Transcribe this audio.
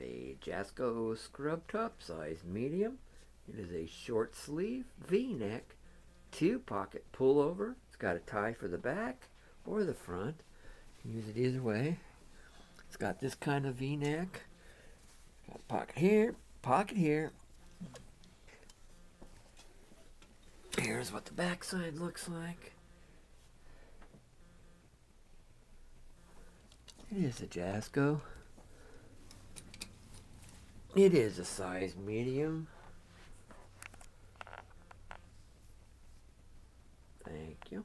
a Jasco scrub top, size medium. It is a short sleeve, V-neck, two pocket pullover. It's got a tie for the back or the front. Use it either way. It's got this kind of V-neck. Got pocket here, pocket here. Here's what the backside looks like. It is a Jasco. It is a size medium. Thank you.